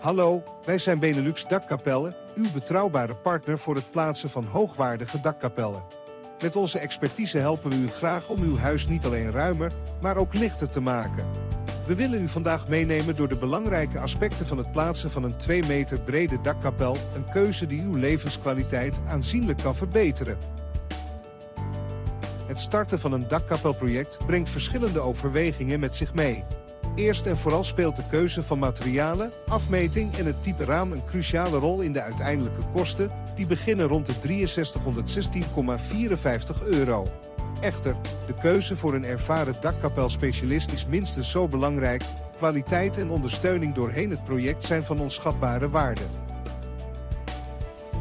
Hallo, wij zijn Benelux Dakkapellen, uw betrouwbare partner voor het plaatsen van hoogwaardige dakkapellen. Met onze expertise helpen we u graag om uw huis niet alleen ruimer, maar ook lichter te maken. We willen u vandaag meenemen door de belangrijke aspecten van het plaatsen van een 2 meter brede dakkapel, een keuze die uw levenskwaliteit aanzienlijk kan verbeteren. Het starten van een dakkapelproject brengt verschillende overwegingen met zich mee. Eerst en vooral speelt de keuze van materialen, afmeting en het type raam een cruciale rol in de uiteindelijke kosten, die beginnen rond de 6316,54 euro. Echter, de keuze voor een ervaren dakkapelspecialist is minstens zo belangrijk. Kwaliteit en ondersteuning doorheen het project zijn van onschatbare waarde.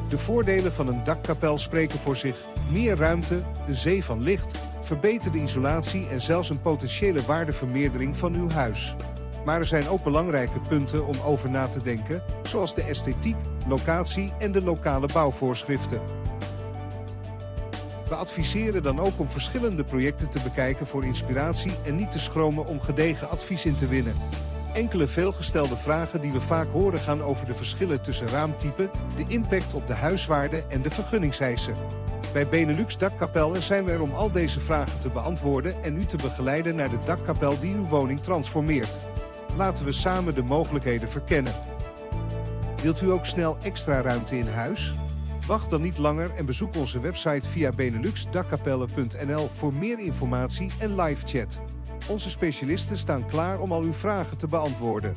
De voordelen van een dakkapel spreken voor zich. Meer ruimte, een zee van licht, verbeterde isolatie en zelfs een potentiële waardevermeerdering van uw huis. Maar er zijn ook belangrijke punten om over na te denken, zoals de esthetiek, locatie en de lokale bouwvoorschriften. We adviseren dan ook om verschillende projecten te bekijken voor inspiratie en niet te schromen om gedegen advies in te winnen. Enkele veelgestelde vragen die we vaak horen gaan over de verschillen tussen raamtypen, de impact op de huiswaarde en de vergunningseisen. Bij Benelux Dakkapellen zijn we er om al deze vragen te beantwoorden en u te begeleiden naar de dakkapel die uw woning transformeert. Laten we samen de mogelijkheden verkennen. Wilt u ook snel extra ruimte in huis? Wacht dan niet langer en bezoek onze website via beneluxdakkapellen.nl voor meer informatie en live chat. Onze specialisten staan klaar om al uw vragen te beantwoorden.